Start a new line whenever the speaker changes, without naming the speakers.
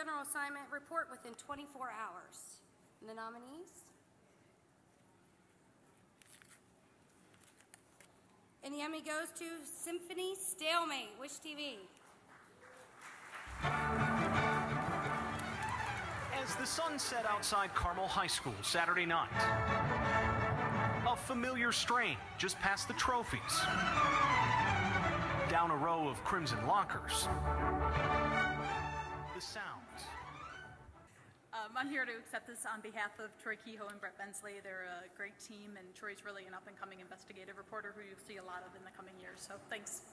general assignment report within 24 hours. And the nominees? And the Emmy goes to Symphony Stalemate, Wish TV.
As the sun set outside Carmel High School Saturday night, a familiar strain just past the trophies. Down a row of crimson lockers.
I'm here to accept this on behalf of Troy Kehoe and Brett Bensley. They're a great team, and Troy's really an up and coming investigative reporter who you'll see a lot of in the coming years. So thanks.